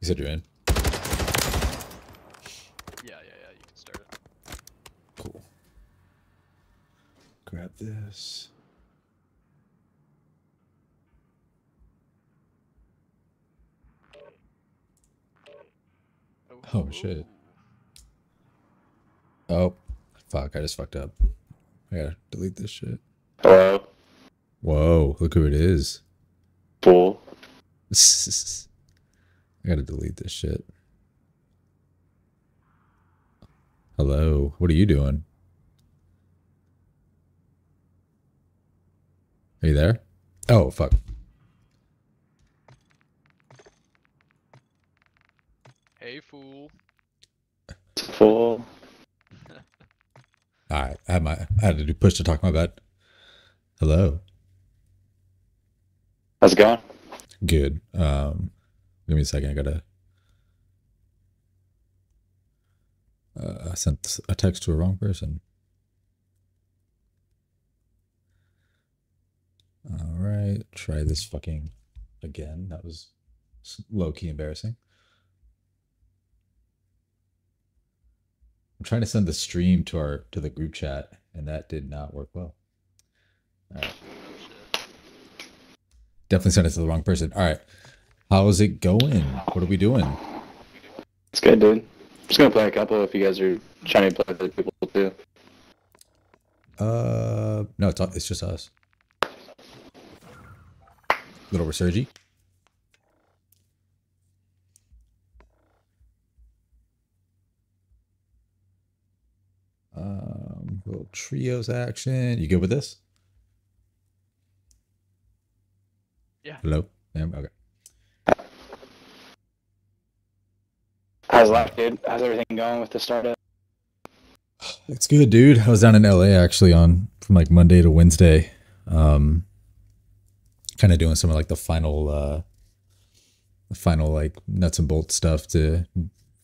You said you're in. Yeah, yeah, yeah. You can start it. Cool. Grab this. Oh, oh, shit. Oh, fuck! I just fucked up. I gotta delete this shit. Hello, Whoa! Look who it is. fool. I gotta delete this shit. Hello, what are you doing? Are you there? Oh, fuck. Hey, fool. Fool. Alright, I had my I had to do push to talk my bad. Hello. How's it going? Good. Um give me a second, I gotta uh, I sent a text to a wrong person. All right, try this fucking again. That was low key embarrassing. I'm trying to send the stream to our to the group chat, and that did not work well. All right. Definitely sent it to the wrong person. All right, how's it going? What are we doing? It's good, dude. I'm just gonna play a couple if you guys are trying to play with other people too. Uh, no, it's it's just us. Little Resurgi. Um, little trios action. You good with this? Yeah. Hello. Yeah, okay. How's life, dude? How's everything going with the startup? It's good, dude. I was down in LA actually on from like Monday to Wednesday. Um kind of doing some of like the final uh the final like nuts and bolts stuff to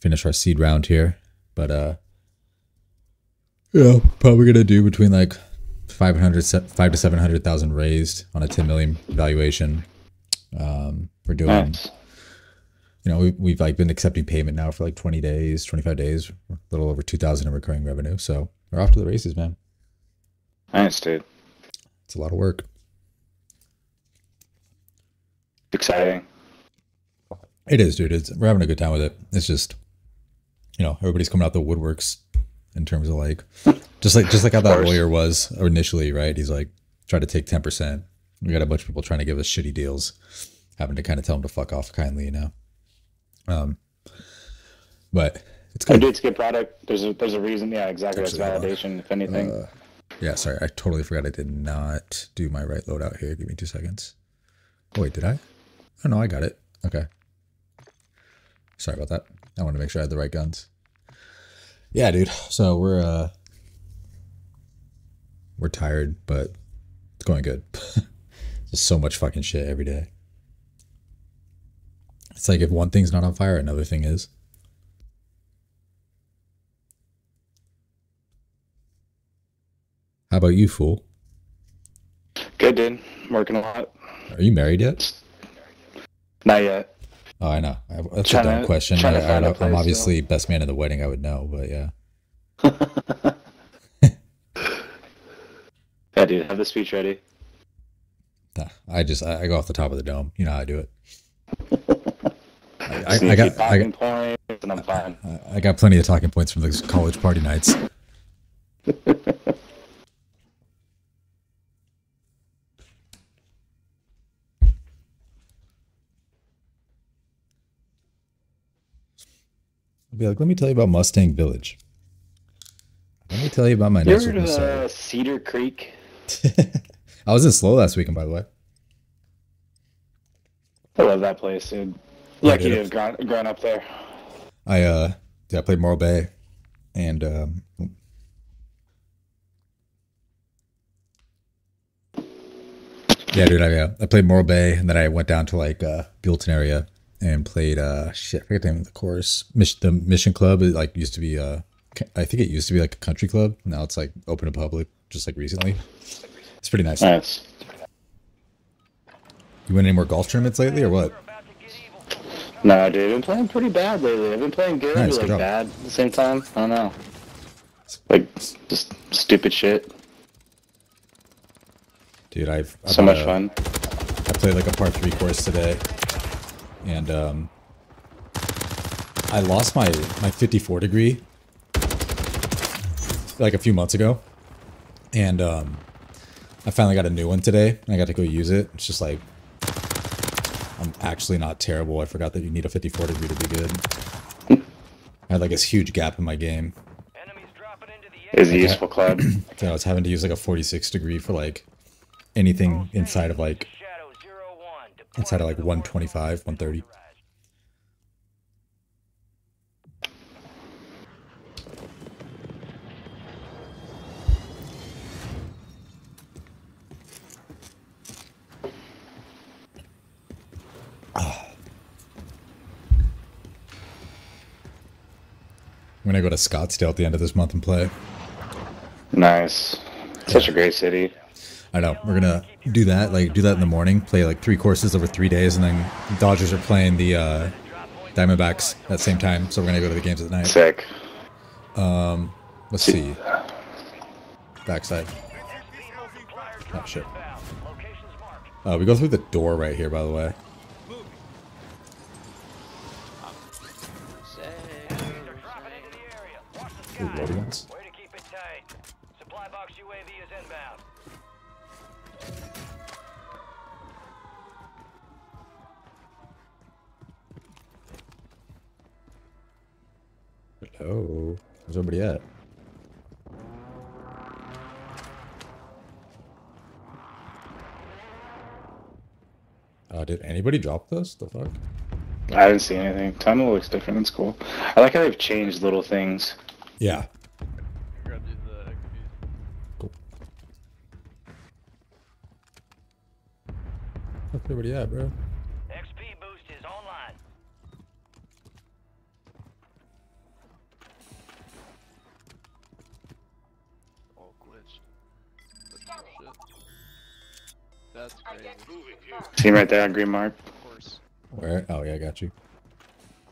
finish our seed round here. But uh yeah, probably going to do between like 500 se- 5 to 700,000 raised on a 10 million valuation. Um we're doing Nice. You know, we've, we've like been accepting payment now for like 20 days, 25 days, a little over 2000 in recurring revenue. So we're off to the races, man. Nice, dude. It's a lot of work. Exciting. It is, dude. It's, we're having a good time with it. It's just, you know, everybody's coming out the woodworks in terms of like, just like, just like how that lawyer was initially, right? He's like, try to take 10%. We got a bunch of people trying to give us shitty deals, having to kind of tell them to fuck off kindly, you know? Um, but it's good. it's a good product. There's a there's a reason. Yeah, exactly. Actually, on. validation, if anything. Uh, yeah, sorry. I totally forgot I did not do my right loadout here. Give me two seconds. Oh, wait, did I? Oh, no, I got it. Okay. Sorry about that. I want to make sure I had the right guns. Yeah, dude. So we're, uh, we're tired, but it's going good. Just so much fucking shit every day. It's like if one thing's not on fire, another thing is. How about you, fool? Good, dude. Working a lot. Are you married yet? Not yet. Oh, I know. That's Trying a dumb to- question. I, to find a I, place, I'm so. obviously best man at the wedding. I would know, but yeah. Yeah, dude. Have the speech ready. Nah, I just I, I go off the top of the dome. You know how I do it. I, I, I got I talking got points, and I'm fine. I got plenty of talking points from those college party nights. I'll be like, let me tell you about Mustang Village. Let me tell you about my You next heard one. uh, Cedar Creek? I was in SLO last weekend, by the way. I love that place, dude. Lucky dude. to have grown, grown up there. I uh yeah, I played Morro Bay and um Yeah, dude, I uh, I played Morro Bay and then I went down to like uh Buellton area and played uh shit, I forget the name of the course. Miss the Mission Club it like used to be uh I think it used to be like a country club. Now it's like open to public just like recently. It's pretty nice. Nice. You win any more golf tournaments lately or what? No, dude, I've been playing pretty bad lately. I've been playing good, Nice, but like bad at the same time. I don't know. Like just stupid shit. Dude, I've I So much a- fun. I played like a part three course today, and um, I lost my my 54 degree like a few months ago, and um, I finally got a new one today. and I got to go use it. It's just like I'm actually not terrible. I forgot that you need a 54 degree to be good. I had like this huge gap in my game. Enemies dropping Is a useful club. So I was having to use like a 46 degree for like anything oh, inside of like Shadow zero one. inside of like 125, 130. I'm gonna go to Scottsdale at the end of this month and play. nice. Such a great city. I know we're gonna do that, like do that in the morning, play like three courses over three days, and then Dodgers are playing the uh, Diamondbacks at the same time, so we're gonna go to the games at night. Sick. Um, Let's see. Backside. Oh shit. Uh, we go through the door right here, by the way. Watch the Ooh, sky. loading ones. Way to keep it tight. Supply box UAV is inbound. Hello. Where's everybody at? Uh, did anybody drop this? The fuck? I didn't see anything. Tunnel looks different. It's cool. I like how they've changed little things. Yeah. Grab the, the XP. Cool. Where's everybody at, bro? XP boost is online. Oh, glitched. That's bullshit. That's crazy. See him right there on green mark. Of course. Where? Oh yeah, I got you.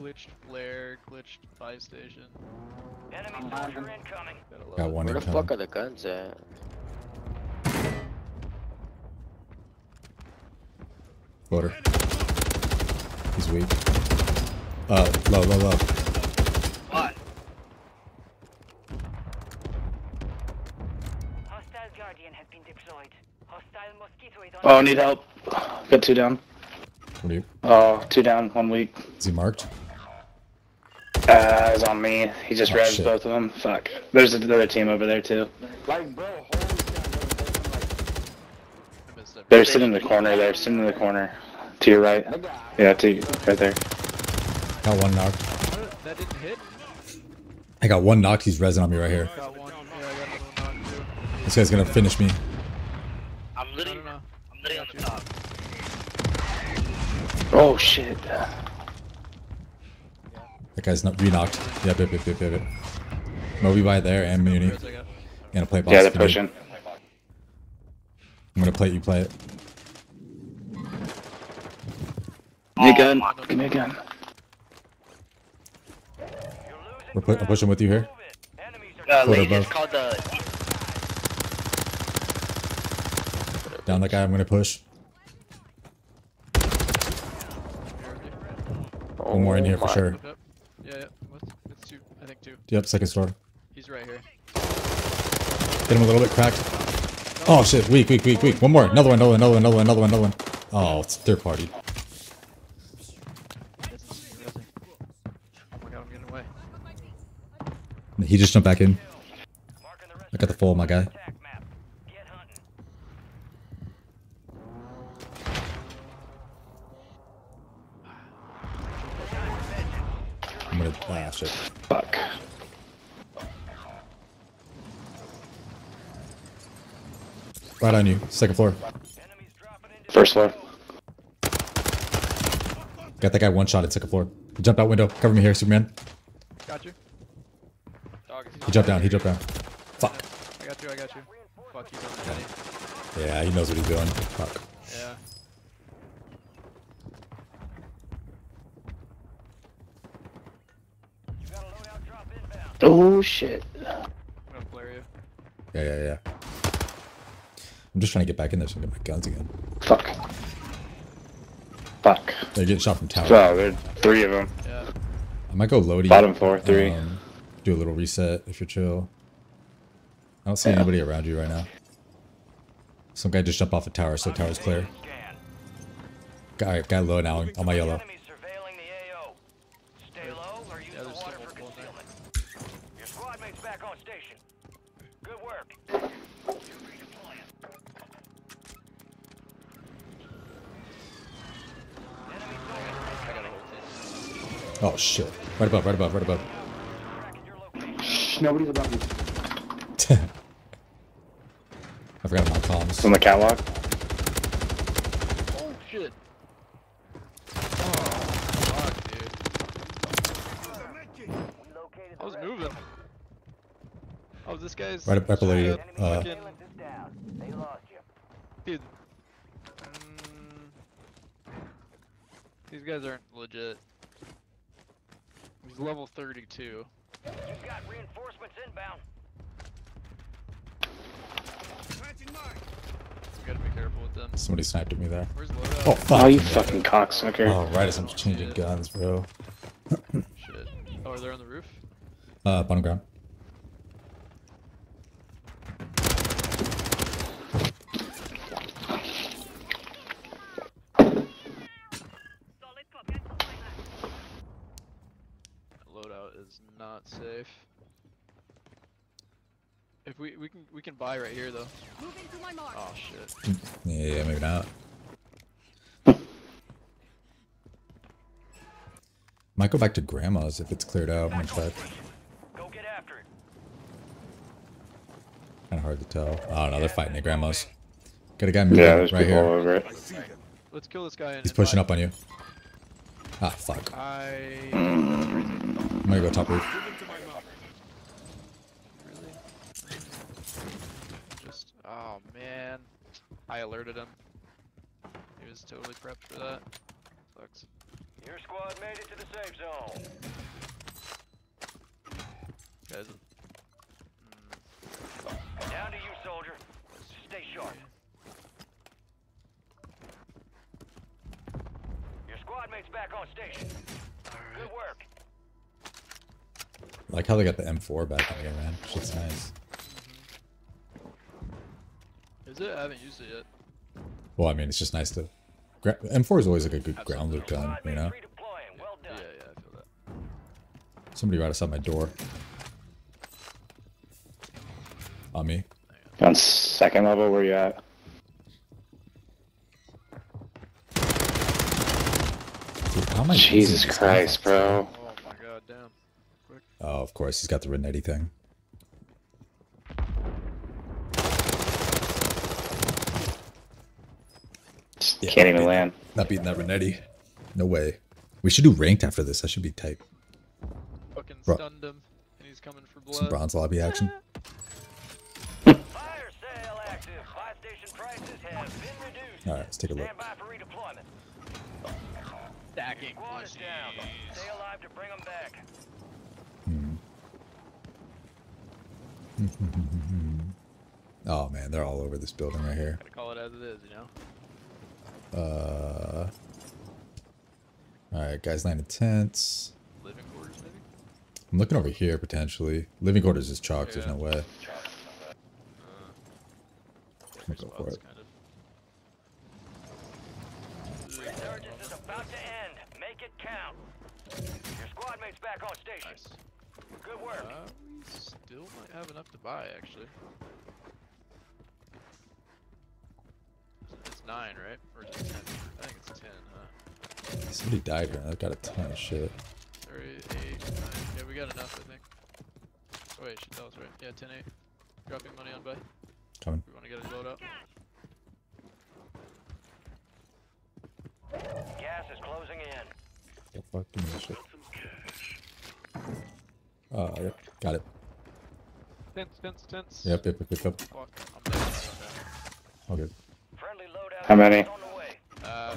Glitched flare, glitched buy station. Enemy soldier incoming. Gotta love Got it. one Where the fuck are the guns at? Floater. He's weak. Uh, low, low, low. What? Hostile Guardian has been deployed. Hostile Mosquito is on. Oh, need help. Got two down. What are you? Oh, two down, one weak. Is he marked? Uh, it's on me. He just Oh, revs shit. both of them. Fuck. There's another team over there too. Like, bro, I missed that. They're sitting in the corner there, sitting in the corner. To your right. Yeah, to right there. Got one knocked. That didn't hit? I got one knocked. He's resin on me right here. Got one. Yeah, I got another one knocked too. This guy's gonna finish me. I'm I. I'm literally on the top. Oh shit. That guy's not re-knocked. Yep, yep, yep, yep, yep. yep. Moby by there and Muni. Res I got. And a play box. Yeah, they're you need. pushing. I'm gonna play it. You play it. Give me a gun. Give me a gun. We're pu- I'm pushing with you here. Enemies are Uh, Photo lady, it's above. called the. Down that guy. I'm gonna push. One more in here for my- sure. Yeah, yeah. What's, it's two. I think two. Yep, second store. He's right here. Get him a little bit cracked. Oh shit, weak, weak, weak, weak. One more. Another one, another one, another one, another one, another one, another one. Oh, it's third party. Oh my god, I'm getting away. He just jumped back in. marking the rest I got the full, my guy. I'm gonna. Ah, shit. Fuck. Right on you. Second floor. Enemies dropping into First floor. Got that guy one shot at second floor. He jumped out window. Cover me here, Superman. Got you. Dog, He jumped down. He jumped down. Fuck. I got you, I got you. Fuck, he's on the. Yeah, he knows what he's doing. Fuck. Yeah. Oh shit. I'm gonna flare you. Yeah, yeah, yeah. I'm just trying to get back in there so I can get my guns again. Fuck. Fuck. They're getting shot from tower. Oh, there are three of them. Yeah. I might go loady. Bottom four, three. Um, do a little reset if you're chill. I don't see Yeah. anybody around you right now. Some guy just jumped off a tower, so tower's clear. Scan. Guy, guy low now on my yellow. Oh shit! Right above, right above, right above. Tracking your location. Shh, nobody's about me. I forgot my comms. On the catwalk. Oh shit. Oh, fuck, dude. I was moving. Oh, this guy's. Right up- right below you, uh, fucking- Surveillance is down. They lost you. Dude. Mm, these guys aren't legit. He's level 32. You've got reinforcements inbound. We gotta be careful with them. Somebody sniped at me there. Oh fuck! Oh, you fucking cocksucker. Oh, right as I'm changing guns, bro. Shit. Oh, they're on the roof? Uh, bottom ground. Loadout is not safe. If we we can we can buy right here though. Moving to my mark. Oh shit. Yeah, yeah, maybe not. Might go back to grandma's if it's cleared out. I'm gonna check. Go get after it. Kind of hard to tell. Oh no, they're fighting at grandma's. Got a guy moving Yeah, right here. over it. Let's kill this guy. And He's pushing up on you. Ah, fuck. I I'm gonna go top roof. really just oh man. I alerted him. He was totally prepped for that. Sucks. Your squad made it to the safe zone. Guys. Mm, Down to you, soldier. Stay sharp. Your squad mate's back on station. Good work. Like how they got the M4 back in here, man. Shit's nice. Is it? I haven't used it yet. Well, I mean, it's just nice to. Gra- M4 is always like a good ground loop gun, you know. Well Yeah, done. yeah, I feel that. Somebody right outside my door. On me. On second level, where you at? Dude, how am I Jesus Christ, bro. Oh my god, damn. Oh, of course, he's got the Renetti thing. Yeah, Can't even beat- land. Not beating that Renetti. No way. We should do ranked after this. That should be tight. Fucking Bro. stunned him, and he's coming for blood. Some bronze lobby action. Fire sale active. Buy station prices have been reduced. All right, let's take a look. Stand by for redeployment. Stacking. Squad is down. Stay alive to bring them back. Hmm. Oh man, they're all over this building right here. Gotta call it as it is, you know. Uh. All right, guys, landed tents. Living quarters, maybe. I'm looking over here potentially. Living quarters is chalk. There's no way. Different go for it. kind of. Resurgence is about to end. Make it count. Your squad mate's back on station. Nice. Good work. Uh, we still might have enough to buy, actually. Nine, right? Or just ten? I think it's ten, huh? Somebody died here. I've got a ton of shit. Sorry, eight, nine. Yeah, we got enough, I think. Oh, wait, shit, that was right. Yeah, ten eight. Dropping money on buy. Coming. We want to get his load up. Gas is closing in. The fuck? Give me this shit. Oh, yep. Got it. Tents, tents, tents. Yep, yep, yep, yep, yep. Fuck, I'm dead. All good. Friendly loadout How many? is on the way. Uh,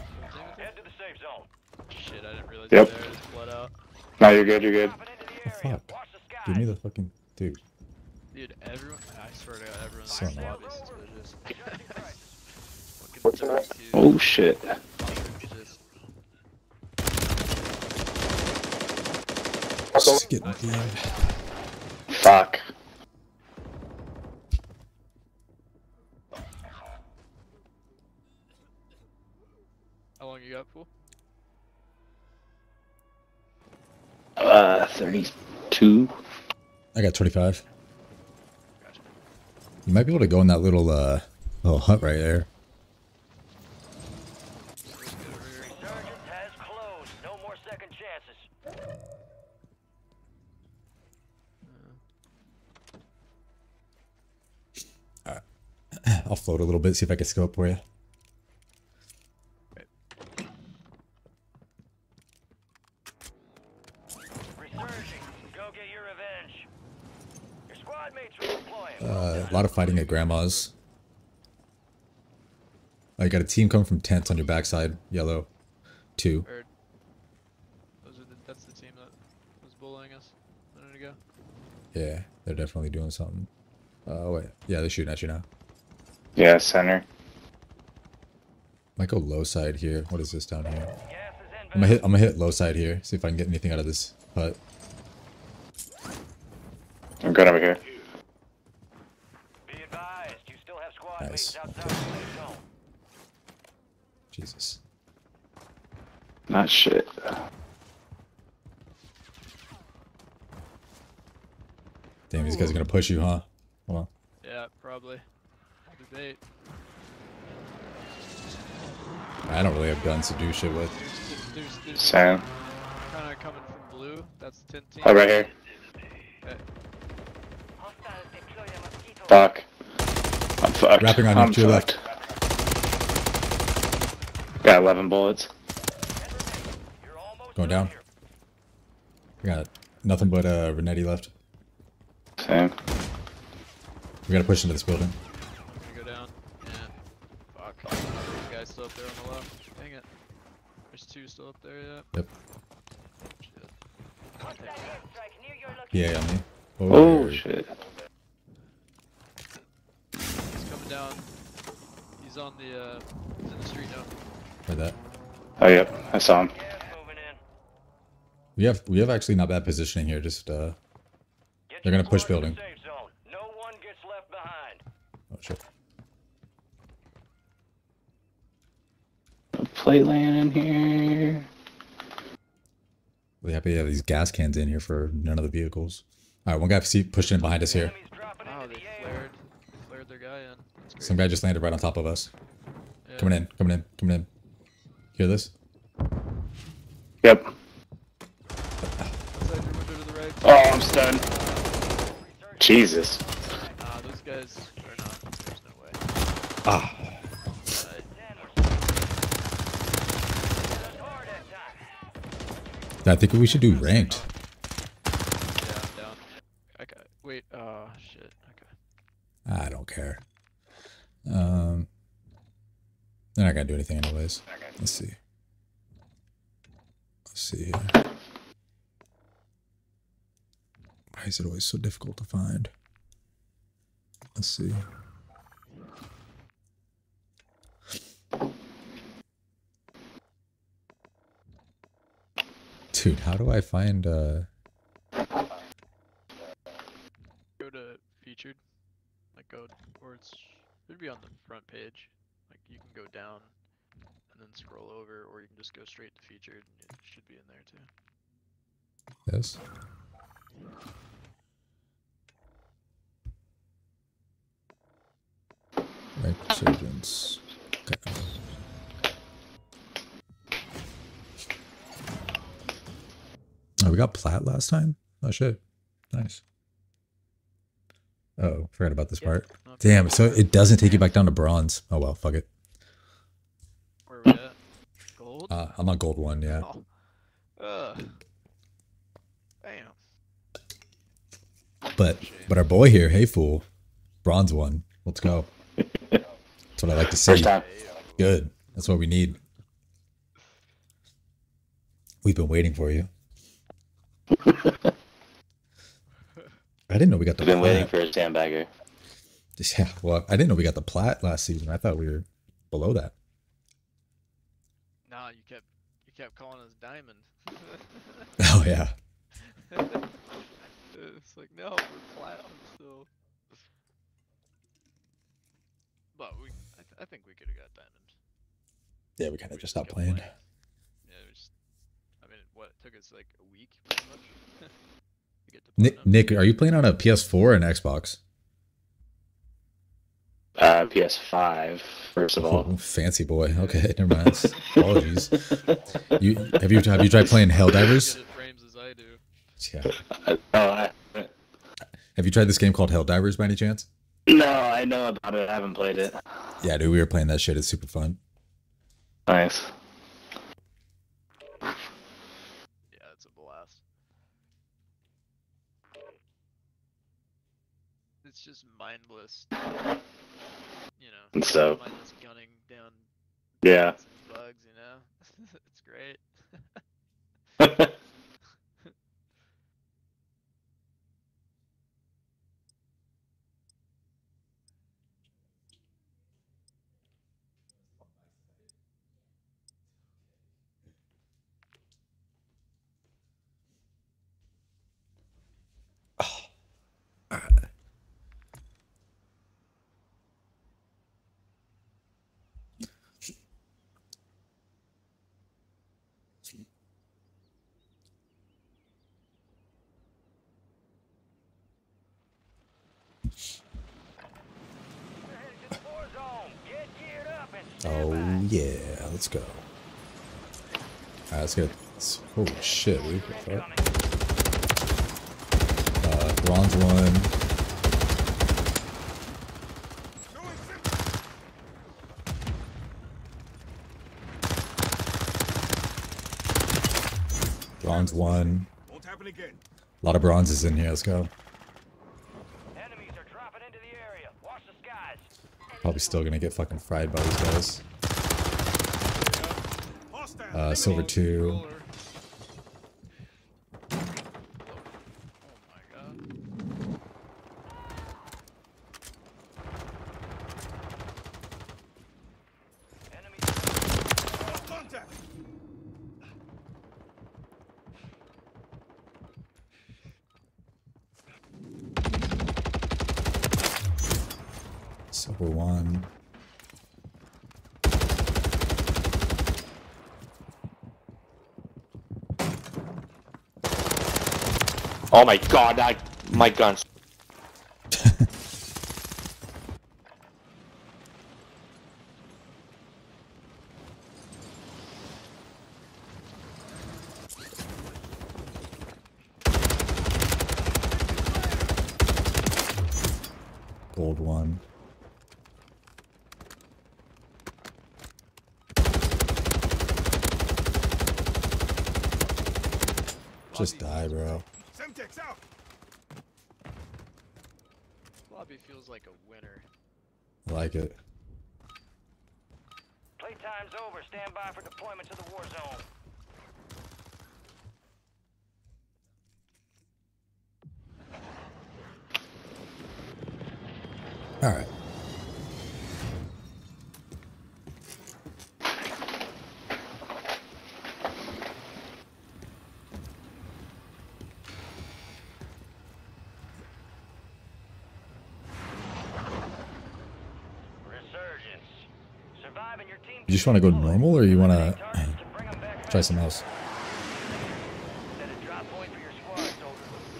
Head to the safe zone. shit, I didn't realize Yep. you there. Just bled out. No, you're good, you're good. Dropping into the area. fuck? Give me the fucking dude. Dude, everyone. I swear to God, everyone's So so lobby suspicious. Fucking What's that? 32 Oh shit. Just getting DM'd. Fuck. You got, fool? Uh, 32. I got 25. Gotcha. You might be able to go in that little uh little hut right there. So let's get over here. Resurgence has closed. No more second chances. I'll float a little bit, see if I can scope for you. Resurging. Go get your revenge. Your squad mates redeploying. Uh, a lot of fighting at grandma's. Oh, you got a team coming from tents on your backside, yellow. Two. Those are the, that's the team that was bullying us a minute ago. Yeah, they're definitely doing something. Oh wait, yeah, they're shooting at you now. Yeah, center. Might go low side here. What is this down here? I'm gonna hit. I'm gonna hit low side here. See if I can get anything out of this hut. I'm good over here. Be advised, you still have squad Nice. mates outside the safe zone. Jesus. Not shit. Damn, these guys are gonna push you, huh? Hold on. Yeah, probably. Debate. I don't really have guns to do shit with. There's, there's, there's Sam. kind of coming from blue. That's the 10 team. Oh, right here. Okay. Hostiles deploy the mosquito. Fuck. I'm fucked. Wrapping on you, I'm to your fucked. Got 11 bullets. Going down. here. We got nothing but uh Renetti left. Same. We gotta push into this building. I'm gonna go down. Yeah. Fuck. There's a guy still up there on the left. Dang it. There's two still up there, yeah. Yep. Shit. Near your. Yeah, on me. Oh word. shit. He's coming down. He's on the, uh, he's in the street now. Heard that. Oh yep, I saw him. Gas moving in. We have we have actually not bad positioning here. Just uh Get They're gonna push squad to the building. No one gets left behind. oh shit. Plate laying in here. Really happy to have these gas cans in here for none of the vehicles. All right, one guy see pushing in behind us here. Wow, they flared, flared their guy in. Some guy just landed right on top of us. Yeah. Coming in, coming in, coming in. Hear this? Yep. Outside your window to the right. Oh, I'm stunned. Jesus. Nah, those guys are not. There's no way. Ah, Right. That's hard that time. I think we should do ranked. Yeah, I'm down. Okay. Wait. Oh shit. Okay. I don't care. Um, they're not gonna do anything anyways. Let's see. Let's see. here. Why is it always so difficult to find? Let's see. Dude, how do I find uh Go to featured. Like go, or it's should be on the front page. Like you can go down and then scroll over, or you can just go straight to featured. and It should be in there too. this? Right, surgeons. Okay. Oh, we got plat last time? Oh shit. Nice. Oh, forgot about this Yeah. part. Damn, so it doesn't take you back down to bronze. Oh well, fuck it. Where we at? Gold. Uh, I'm on gold one, yeah. Oh. Damn. But but our boy here, hey fool, bronze one. Let's go. That's what I like to see. First time. Good. That's what we need. We've been waiting for you. I didn't know we got the I've been waiting plat. for a sandbagger. Yeah, well, I didn't know we got the plat last season. I thought we were below that. Nah, you kept you kept calling us diamond. Oh yeah. it's like no, we're platinum still. But we, I, think we could have got diamond. Yeah, we kind of just stopped kept playing. Yeah, we just. I mean, what it took us like a week, pretty much. to get to Nick. Nick, are you playing on a PS4 and Xbox? Uh, PS5, first of all. Oh, fancy boy. Okay, never mind. Apologies. You have you have you tried playing Helldivers? Get it frames as I do. Yeah. Uh, oh, I, Have you tried this game called Helldivers by any chance? No, I know about it. I haven't played it. Yeah, dude, we were playing that shit. It's super fun. Nice. Yeah, it's a blast. It's just mindless. You know, And so- mindless gunning down Yeah. bugs bugs. You know, it's great. stand Oh yeah, let's go. Alright, let's get. Holy shit, we Incoming. uh, bronze one. Bronze one. Won't happen again. A lot of bronzes in here. Let's go. Enemies are dropping into the area. Watch the skies. Probably still gonna get fucking fried by these guys uh, Silver 2, Oh my god, I, my gun's. Gold one. Just die, bro. Semtex out. Lobby feels like a winner. I like it. Playtime's over. Stand by for deployment to the war zone. All right. Surviving your team. You just wanna go normal, or you wanna Targets to bring 'em back Try something else. Set a drop point for your squad, soldier.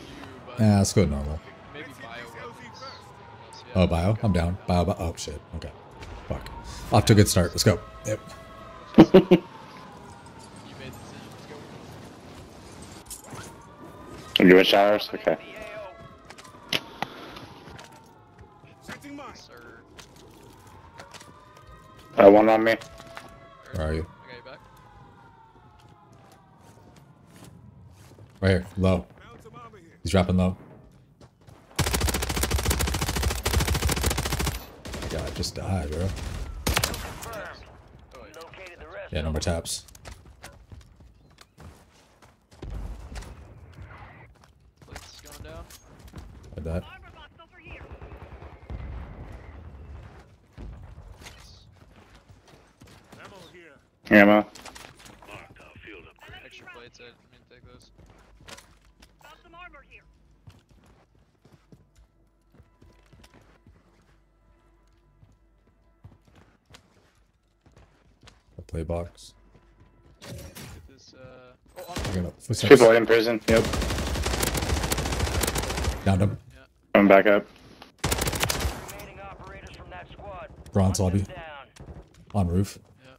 You, but Yeah, let's go normal. maybe Let's bio hit this LZ weapons. first. Unless- yeah, Oh, bio? I'm down. Bio, bio. Oh, shit. Okay. Fuck. Off to a good start. Let's go. Yep. You made the decision. Let's go. You doing showers? Okay. The AO. Setting mine. Sir. Uh, one on me. Right here, low. He's dropping low. God, just die, bro. Yeah, no more taps. Like that. Ammo. Armor here. A play box. Get this, uh... Oh, I on a footsteps. People in prison. Yep. Downed him. Coming back up. Remaining operators from that squad. Bronze lobby. Down. On roof. Yeah.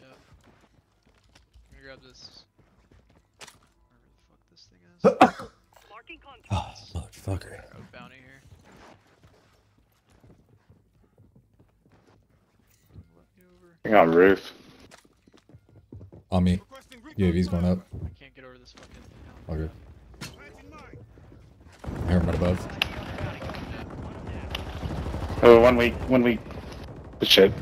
Yeah. I'm gonna grab this. Wherever the fuck this thing is. Marking contact. Oh, motherfucker. Grab a bounty here. Let me over. You're on roof. On me. Requesting recon UAV's going up. I can't get over this fucking. All good. I hear him right above. Oh, one week. One week. Good shit.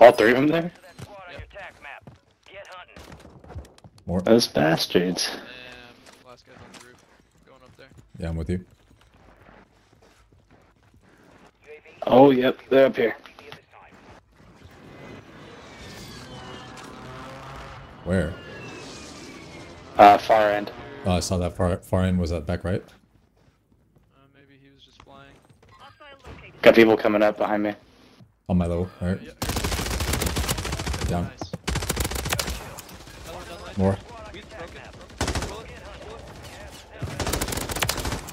All three of them there? To that squad on your tac map. Get hunting. More. Those bastards. And last guy's on the roof. Going up there. Yeah, I'm with you. Oh, yep. They're up here. Where? Uh, far end. Oh, I saw that far far end. Was that back right? Uh, maybe he was just flying. Got people coming up behind me. On my level. All right. Yeah. Down. Nice. Another one down line. More. We broke it. Broke it. Bullet. Bullet.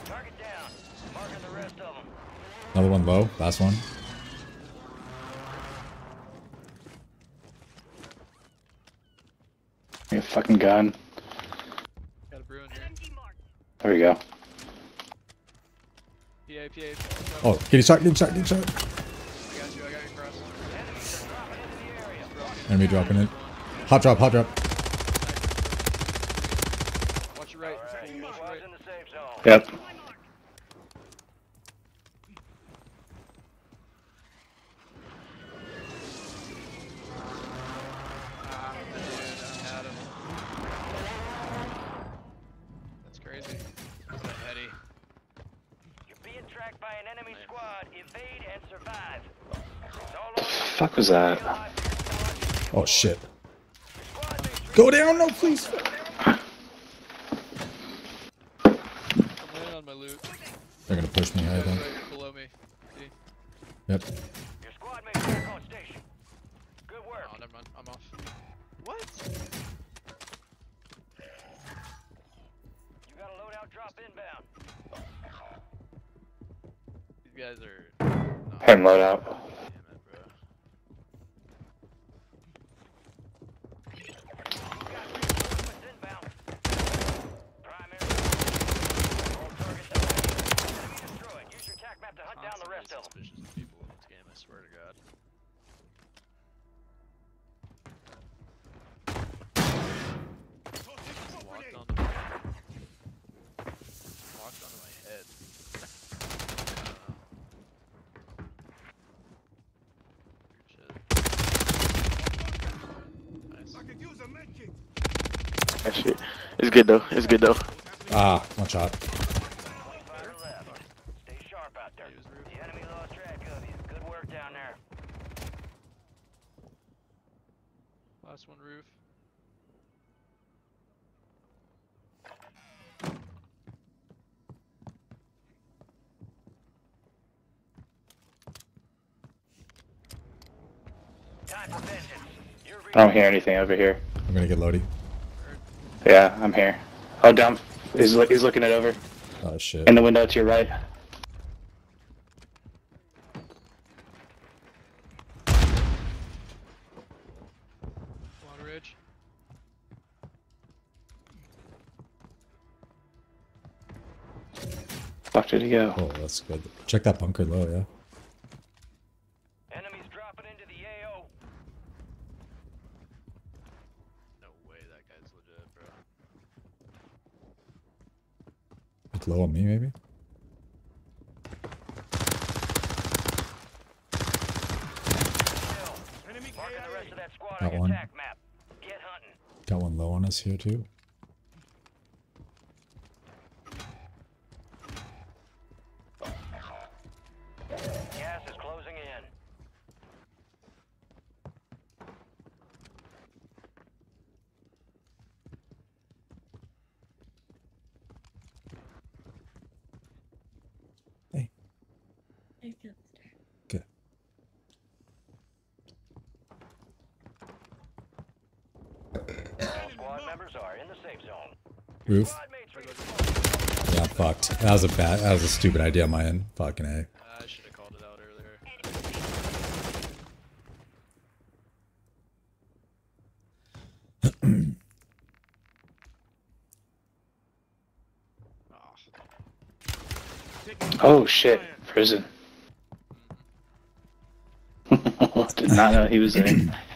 Target down. Marking the rest of them. Another one low. Last one. Get a fucking gun. Got a Bruen here. There we go. PA, PA. Oh, getting shot. Getting shot. Getting shot. I got you. I got your cross. Enemy dropping it. Hot drop. Hot drop. Watch your right. Watch your right. in the safe zone. Yep. Was that? Oh shit. Go down. No, please. Shit. It's good though. It's good though. Ah, one shot. Stay sharp out there. He was rude. The enemy lost track of you. Good work down there. Last one roof. Time for vengeance. You're I don't hear anything over here. I'm gonna get Lodi. Yeah, I'm here. Oh, down. He's, look- he's looking it over. Oh shit. In the window to your right. Water Ridge. Fuck did he go? Oh, that's good. Check that bunker low. Yeah. Enemies dropping into the AO. No way that guy's legit, bro. It's low on me, maybe. Enemy Marking the rest KIA. of that squad Got one. tac map. Get hunting. Got one low on us here too. Roof. Squad mates redeployed. Yeah, I'm fucked. That was a bad. That was a stupid idea on my end. Fucking a. Uh, I should have called it out earlier. Oh shit, prison. Did not know he was there.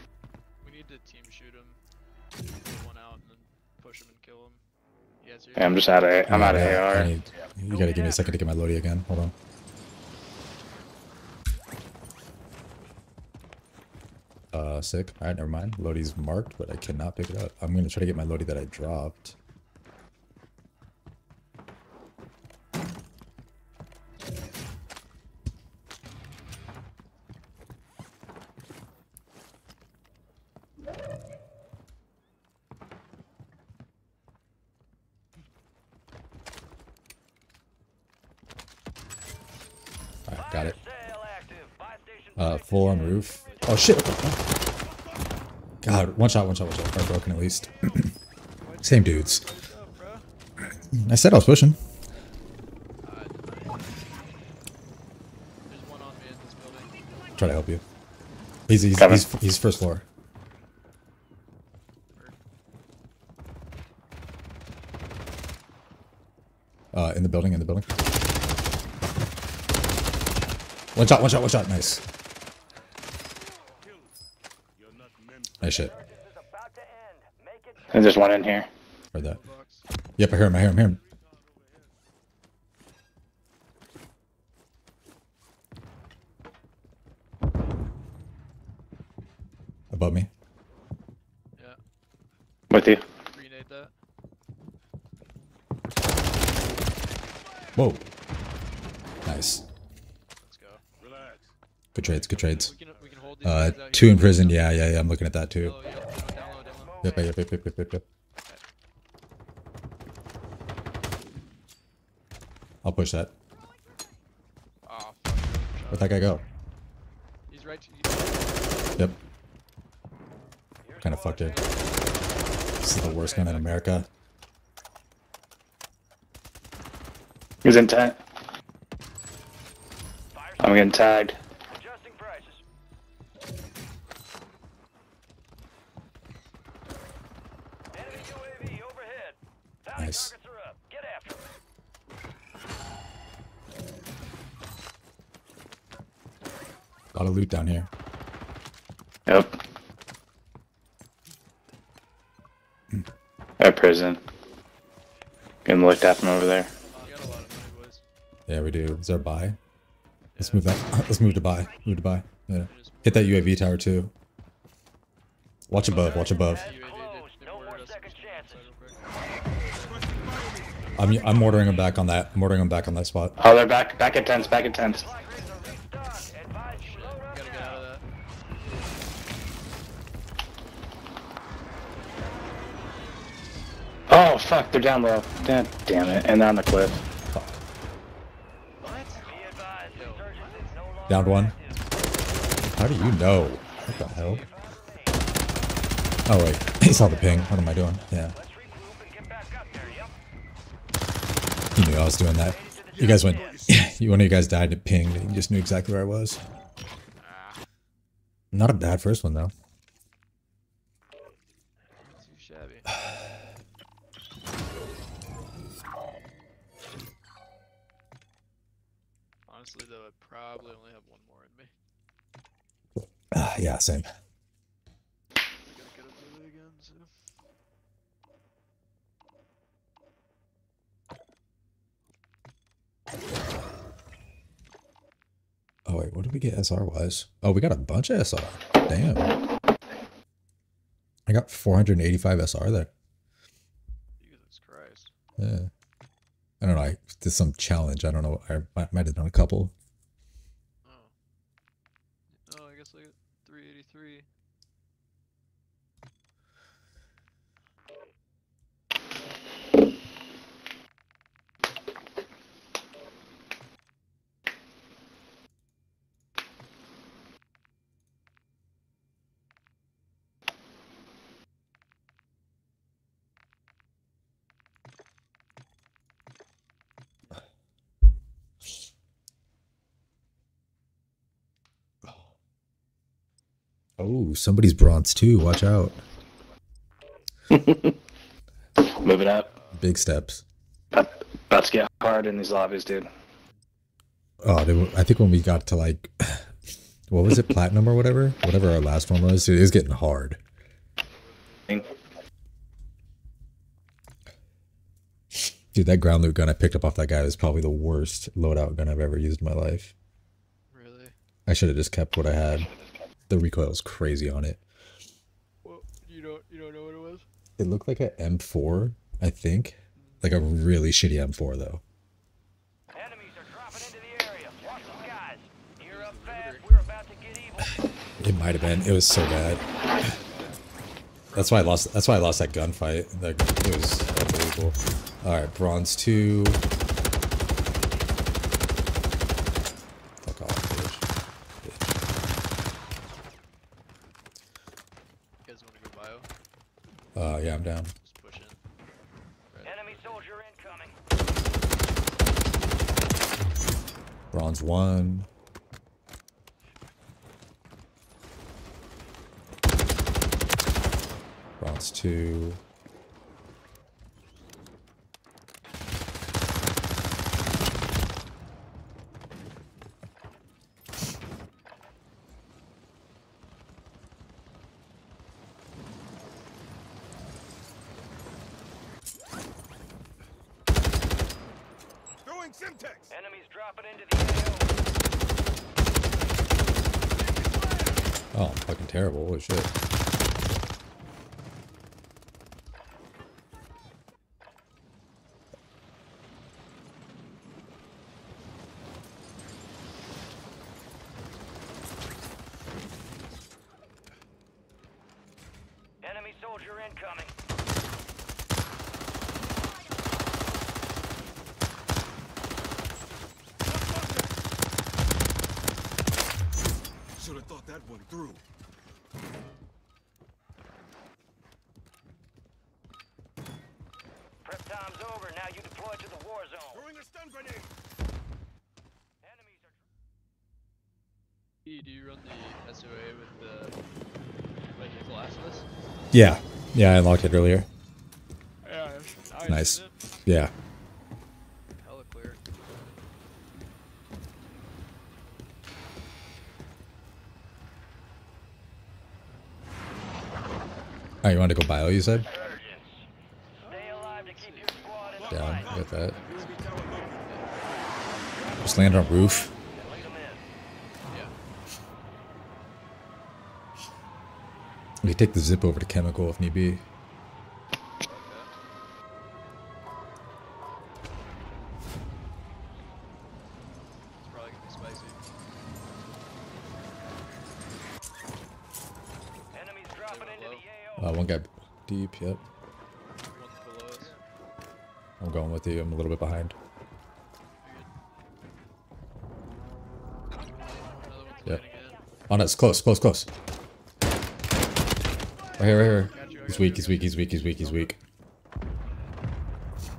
I'm just out of. I'm out of AR. need- you gotta give me a second to get my loadie again. Hold on. Uh, sick. All right, never mind. Lodi's marked, but I cannot pick it up. I'm gonna try to get my Lodi that I dropped. All right, got it. Sale active. Buy station Uh, full on roof. Oh shit! What the fuck? God, one shot, one shot, one shot. Or broken at least. Same dudes. What's up, bro? I said I was pushing. Deny. There's one on me in this building. Try to help you. He's he's he's, he's first floor. Uh, in the building, in the building. One shot, one shot, one shot. Nice. You're not meant Nice shit. This is about to end. Make it There's just one in here. Heard that. Yep, I hear him, I hear him, I hear him. Above me. Yeah. With you. Grenade that. Whoa. Nice. Let's go. relax. Good trades, good trades. Uh, two in prison. Yeah, yeah, yeah. I'm looking at that too. Yep. Yep, yep, yep, yep, yep. I'll push that. Where'd that guy go? He's right. Yep. Kind of fucked it. This is the worst gun in America. He's in tent. I'm getting tagged. Loot down here. Yep. Hmm. At prison. Getting looked at from over there. you got a lot of money, boys. Yeah, we do. Is there a buy? Let's move that. Let's move to buy. Move to buy. Yeah. Hit that UAV tower too. Watch above. Watch above. UAV did, Close. did No more second chances. outside real quick. I'm I'm ordering them back on that. I'm ordering them back on that spot. Oh, they're back. Back at tents. Back at tents. Fuck, they're down low. God damn it. And they're on the cliff. Fuck. Be advised, Yo. Resurgence is no longer Downed one. How do you know? What the hell? Oh wait, he saw the ping. What am I doing? Yeah, Let's regroup and get back up there. Yep. he knew I was doing that. You guys went. you one of you guys died and ping. pinged. and You just knew exactly where I was. Not a bad first one though. Honestly, though, I probably only have one more in me. Ah, yeah, same. I gotta get up to it again, so. Oh wait, what did we get SR wise? Oh, we got a bunch of SR. Damn. I got 485 SR there. Jesus Christ. Yeah. I don't know. I did some challenge. I don't know. I might have done a couple. Oh. Oh, I guess I got 383. Oh, somebody's bronze too. Watch out. Moving up. Big steps. About, about to get hard in these lobbies, dude. Oh, they were, I think when we got to like, what was it, platinum or whatever, whatever our last one was, it was getting hard. Dude, that ground loot gun I picked up off that guy was probably the worst loadout gun I've ever used in my life. Really? I should have just kept what I had. The recoil was crazy on it. Well, you don't you don't know what it was? It looked like a M4, I think. Like a really shitty M4 though. Enemies are dropping into the area. Watch the skies. Gear up fast. We're about to get evil. It might have been. It was so bad. That's why I lost. That's why I lost that gunfight. That it was unbelievable. All right, bronze two. Fuck off, bitch. You guys want to go bio? Uh, yeah, I'm down. Just push in. Enemy soldier incoming. Bronze one. Bronze two. Throwing Semtex! Enemies dropping into the AO. Oh, I'm fucking terrible. Holy shit. Enemy soldier incoming. Should have thought that one through. Prep time's over. Now you deploy to the war zone. Throwing a stun grenade! Enemies are. E, do you run the SOA with the like the Colossus? Yeah, yeah, I unlocked it earlier. Yeah. Nice. Yeah. Hella clear. Oh, you wanted to go bio? You said. Urgents. Stay alive to keep your squad in the Down. fight. Got that. UAV tower located. Just land on roof. Lead 'em in. Yeah. We take the zip over to chemical if need be. It's probably gonna be spicy. Enemies dropping into the AO. Uh, one guy deep. Yep. One below us. I'm going with you. I'm a little bit behind. Yep. On us. Close. Close. Close. Right here. Right here. Got you, I He's got weak. He's weak. He's weak. He's weak. He's weak.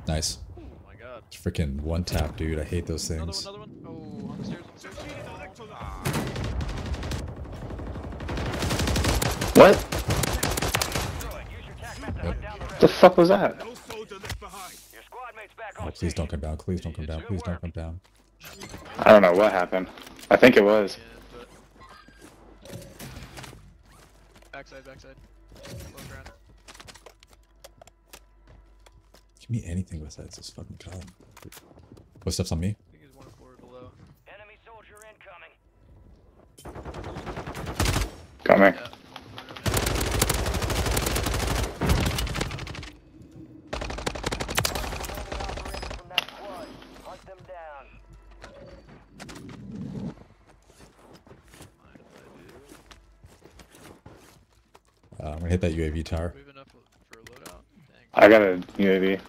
Nice. Oh my god. It's freaking one tap, dude. I hate those Another one, things. another one. Oh, on the stairs, on the stairs. What? Destroy it. Use your tac map to hunt down the The fuck was that? No soldier left behind. Your squad mates back Oh, please don't come down. Please don't come down. Please don't come down. I don't know what happened. I think it was. Backside, backside. Low ground. Give me anything besides this fucking gun. What stuff's on me? I think he's one floor below. Enemy soldier incoming. Coming. Yeah. Operator from that squad. Hunt them down. Mind if Uh, I'm gonna hit that UAV tower. do? Move a loadout. I got a UAV.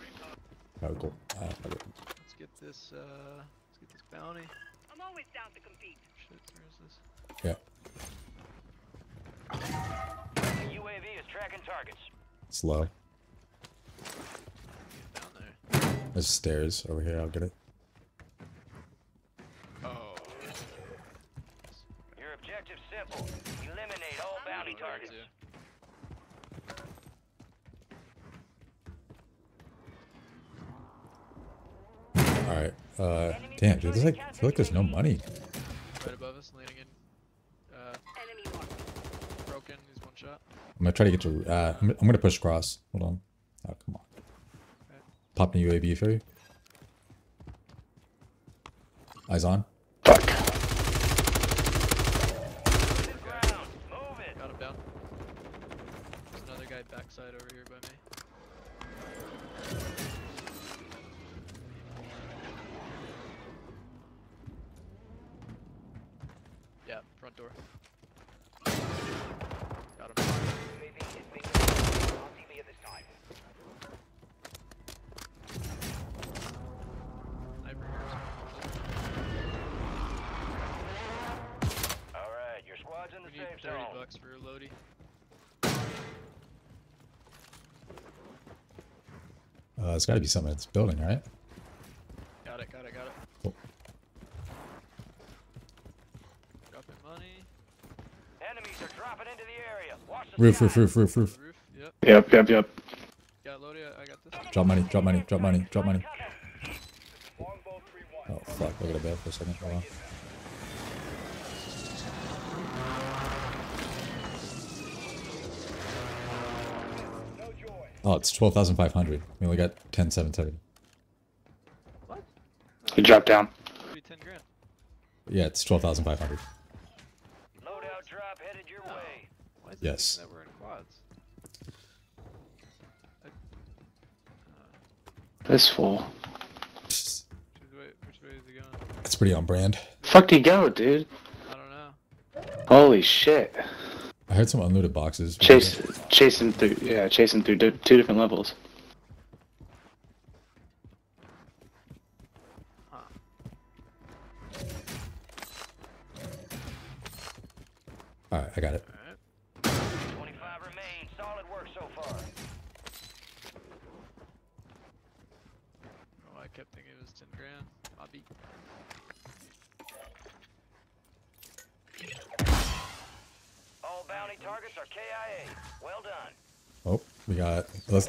Oh, cool. Uh, fuck it. Let's get this, uh... Let's get this bounty. I'm always down to compete. Shit, where is this? yeah. The UAV is tracking targets. It's low. Down there. There's stairs over here. I'll get it. Oh. You're Objective simple. Eliminate all bounty Over here, targets. All right. Uh, damn, dude. There's like, I feel like there's no money. Right above us, leaning in. Uh, broken. He's one shot. I'm gonna try to get to. Uh, I'm, I'm gonna push across. Hold on. Oh, come on. Pop the UAV for you. Eyes on. Fuck. Ground. Move it. Got him down. There's another guy backside over here by me. Yeah, front door. Got him. UAV is being deployed on TV at this time. Sniper here. All right, your squad's in the We need safe 30 zone. bucks for a Lodi. Uh, there's got to be something in this building, right? Got it, got it, got it. Cool. Dropping money. Enemies are dropping into the area. Watch the Roof, roof, roof, roof, roof. Roof, yep. Yep, yep, yep. Got Lodi, I I got this. Drop money, drop money, drop money, drop money. Oh fuck! Look at the bed for a second. Hold on. Oh, it's twelve thousand five hundred. We only got ten seven seventy. What? He dropped down. Could be 10 grand. Yeah, it's twelve thousand five hundred. Loadout drop headed your way. Why is Yes. that we're in quads? This fool. That's Which way, which way is he going? pretty on brand. Fuck do you go, dude? I don't know. Holy shit. I heard some unlooted boxes. Chase, chasing through, yeah, chasing through two different levels.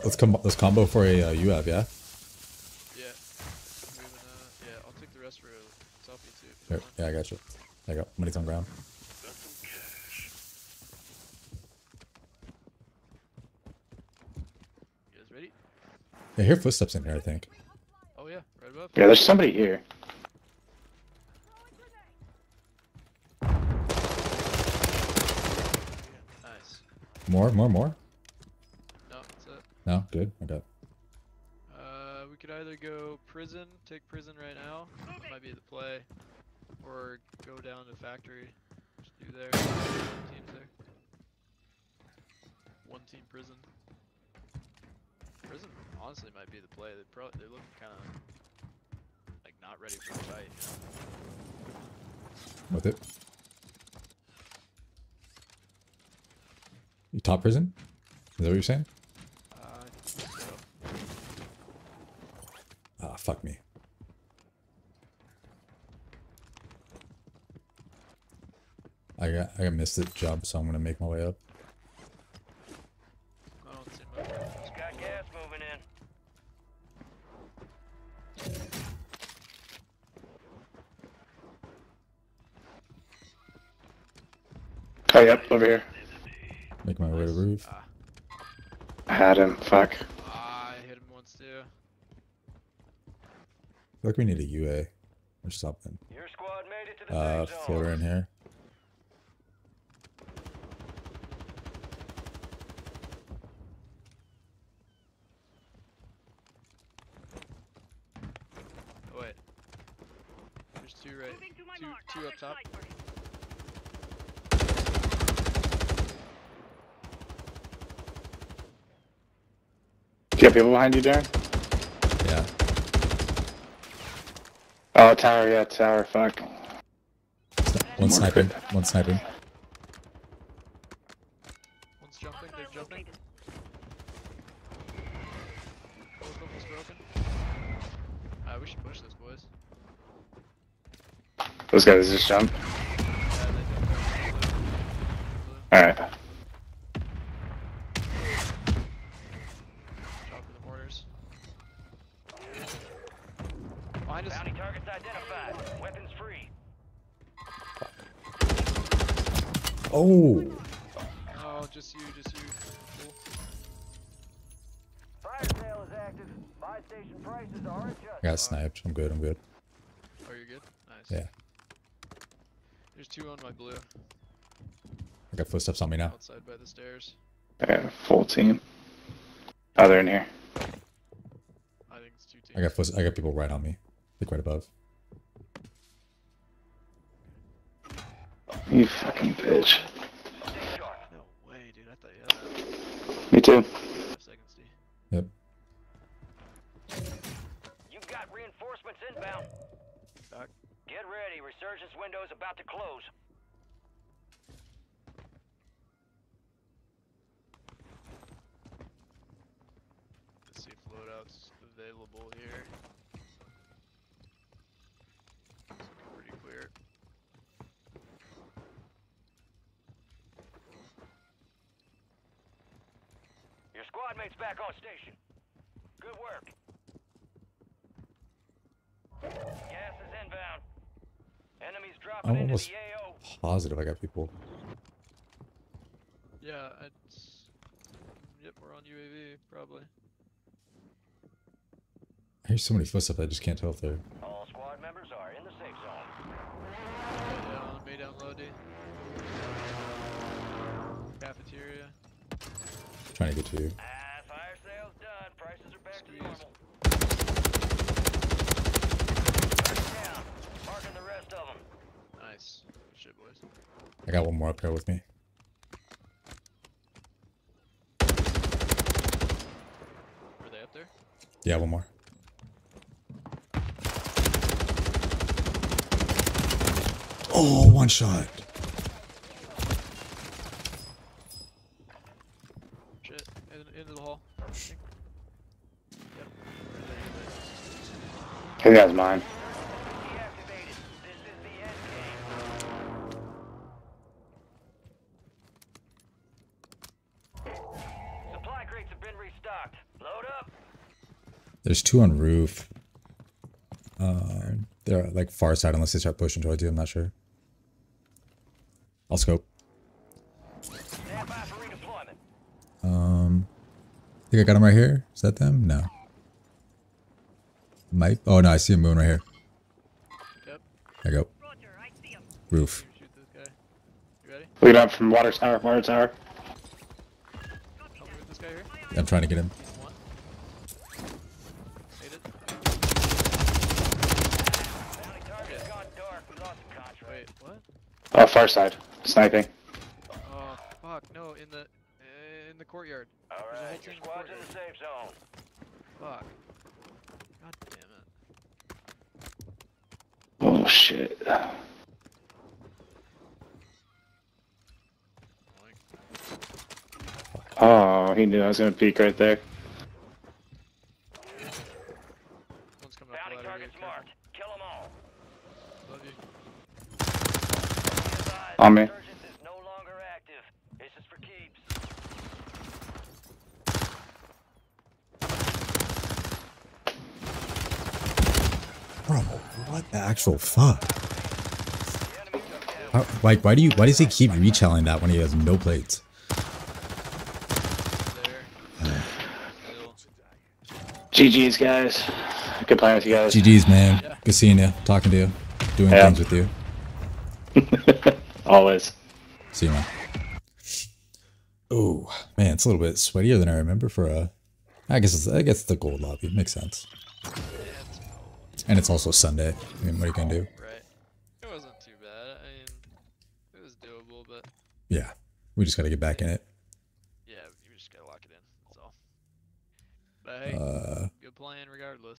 Let's let's come let's combo for a uh, UAV, yeah. Yeah. Moving, uh, yeah, I'll take the rest for a selfie too. if you Here, don't mind. yeah, I got you. There you go. Money's on ground. You guys ready? Yeah, I hear footsteps in here. I think. Oh yeah, right above. Yeah, there's somebody here. Nice. More, more, more. No, that's it. Good. Uh, we could either go prison, take prison right now. That might be the play, or go down to factory. Just do there. Teams there. One team prison. Prison honestly might be the play. They pro they're looking kind of like not ready for the fight. With it. You top prison? Is that what you're saying? Uh, I think so. Ah, fuck me. I got I got missed it jump, so I'm gonna make my way up. I don't see much. Just got gas moving in. Oh, yep, over here. Make my way to roof. Ah, I had him. Fuck. ah, I hit him once too. I feel like we need a UA or something. Your squad made it to the Uh, safe floater in here. Oh wait. There's two right. Moving to my Two, mark. two up Other top. sniper. Do people behind you, Darren? Yeah. Oh, tower, yeah, tower, fuck. Sni- One sniping. One sniping. One's jumping. They're jumping. located. Both almost broken. Uh, we should push this, boys. Those guys just jumped. Sniped. I'm good. I'm good. Oh, you're good? Nice. Yeah. There's two on my blue, I got footsteps on me now. outside by the stairs. Yeah, full team. Oh, they're in here. I think it's two teams. I got foot. I got people right on me. Like right above. You fucking bitch. No way, dude. I thought you had that. Me too. Reinforcements inbound. Back. Get ready. Resurgence window is about to close. Let's see if loadout's available here. It's pretty clear. Your squad mate's back on station. Good work. Gas is inbound. Enemies dropping I'm into almost- the AO. Positive. I got people. Yeah, it's. Yep, we're on UAV, probably. I hear so many footsteps. I just can't tell if they're. All squad members are in the safe zone. May down, may down low, D. Cafeteria. Trying to get to you. Ah, fire sale's done. Prices are back to normal. Target down. Marking the rest of them. Nice. Good shit, boys. I got one more up here with me. Were they up there? Yeah, one more. Oh, one shot. Shit. In, into the hall. I think. Yep. I think mine. There's two on roof. Um, they're like far side unless they start pushing towards you. I'm not sure. I'll scope. Stand by for redeployment. Um, I think I got them right here. Is that them? No. Might. Oh no, I see a moon right here. Yep. There you go. Roof. You shoot this guy. You ready? Lead up from water tower, water tower. Help me with this guy here. I'm trying to get him. He's one. Made it. Bounty target's gone dark. We lost the contract. Wait, what? Oh, far side. Sniping. Oh, fuck. No, in the. uh, In the courtyard. All There's a whole right, your team in the squad's in the safe zone. Fuck. God damn it. Oh shit. Oh, he knew I was gonna peek right there. one's coming up Bounty the ladder. targets here, marked. Kill them all. careful. Love you. Be advised, On me. Resurgence is no longer active. This is for keeps. Bro, what the actual fuck? The enemy took down. How, like, why do you? Why does he keep retelling that when he has no plates? GG's, guys. Good playing with you guys. GG's, man. Good seeing you, talking to you, doing Yeah. things with you. Always. See you, man. Oh man, it's a little bit sweatier than I remember for a. I guess it's, I guess it's the gold lobby. Makes sense. And it's also Sunday. I mean, what are you gonna do? Right. It wasn't too bad. I mean, it was doable, but Yeah, we just gotta get back in it. yeah, you just gotta lock it in. That's all. But hey, Uh, good plan regardless.